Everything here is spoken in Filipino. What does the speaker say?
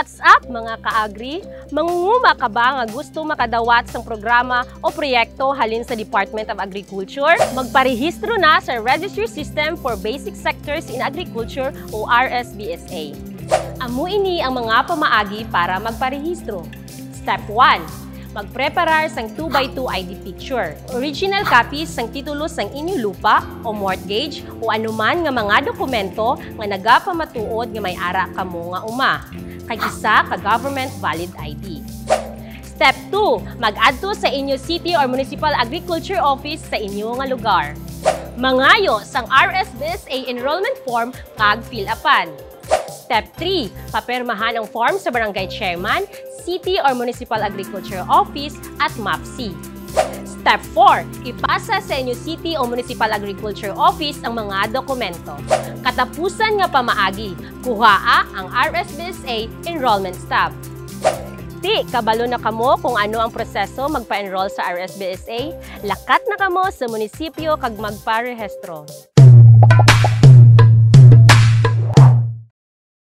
What's up mga kaagri? Mangunguma ka ba nga gusto makadawat sa programa o proyekto halin sa Department of Agriculture? Magparehistro na sa Registry System for Basic Sectors in Agriculture o RSBSA. Amo ini ang mga pamaagi para magparehistro. Step 1 magpreparar sang 2x2 ID picture. Original copies sang titulo sang inyong lupa o mortgage o anuman nga mga dokumento nga nagapamatuod nga may ara kamo nga uma. Kay isa ka government valid ID. Step 2, mag-adto sa inyo city or municipal agriculture office sa inyo nga lugar. Mangayo sang RSBSA enrollment form kag fill upan. Step 3, papermahan ang form sa barangay chairman, city or municipal agriculture office at MAPC. Step 4, ipasa sa inyo city o municipal agriculture office ang mga dokumento. Katapusan nga pamaagi, kuhaa ang RSBSA enrollment stub. Di, kabalo na kamo kung ano ang proseso magpa-enroll sa RSBSA, lakat na kamo sa munisipyo kag magparehistro.